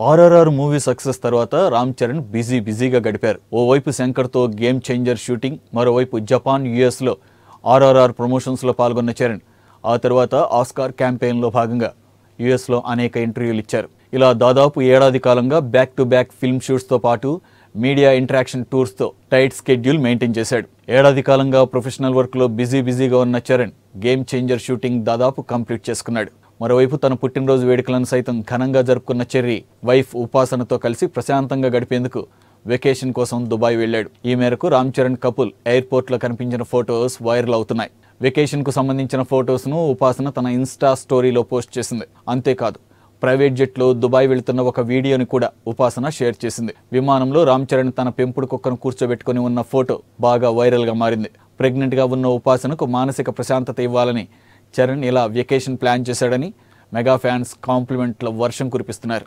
RRR movie success తర్వాత Ram Charan busy బిజీగా గడిపారు. ఓవైపు శంకర్తో గేమ్ చేంజర్ షూటింగ్ మరోవైపు జపాన్ యుఎస్లో ఆర్ఆర్ఆర్ ప్రమోషన్స్లో పాల్గొన్న చరణ్. ఆ తర్వాత ఆస్కార్ క్యాంపెయిన్లో భాగంగా యుఎస్లో అనేక ఇంటర్వ్యూలు ఇచ్చారు. ఇలా దాదాపు ఏడాది కాలంగా బ్యాక్ టు బ్యాక్ ఫిల్మ్ షూట్స్తో పాటు మీడియా ఇంటరాక్షన్ టూర్స్తో టైట్ స్కెడ్యూల్ మెయింటైన్ చేశాడు. ఏడాది కాలంగా ప్రొఫెషనల్ వర్క్లో బిజీ బిజీగా ఉన్న చరణ్ గేమ్ చేంజర్ షూటింగ్ దాదాపు కంప్లీట్ చేసుకున్నాడు. మరోవైపు తన పుట్టినరోజు వేడుకలను సైతం ఘనంగా జరుపుకున్న చెర్రీ వైఫ్ ఉపాసనతో కలిసి ప్రశాంతంగా గడిపేందుకు వెకేషన్ కోసం దుబాయ్ వెళ్ళాడు. ఈ మేరకు రామ్ చరణ్ కపుల్ ఎయిర్పోర్ట్లో కనిపించిన ఫొటోస్ వైరల్ అవుతున్నాయి. వెకేషన్కు సంబంధించిన ఫొటోస్ను ఉపాసన తన ఇన్స్టా స్టోరీలో పోస్ట్ చేసింది. అంతేకాదు ప్రైవేట్ జెట్లో దుబాయ్ వెళుతున్న ఒక వీడియోని కూడా ఉపాసన షేర్ చేసింది. విమానంలో రామ్ చరణ్ తన పెంపుడు కుక్కను కూర్చోబెట్టుకుని ఉన్న ఫోటో బాగా వైరల్గా మారింది. ప్రెగ్నెంట్గా ఉన్న ఉపాసనకు మానసిక ప్రశాంతత ఇవ్వాలని చరణ్ ఇలా వెకేషన్ ప్లాన్ చేశాడని మెగా ఫ్యాన్స్ కాంప్లిమెంట్ల వర్షం కురిపిస్తున్నారు.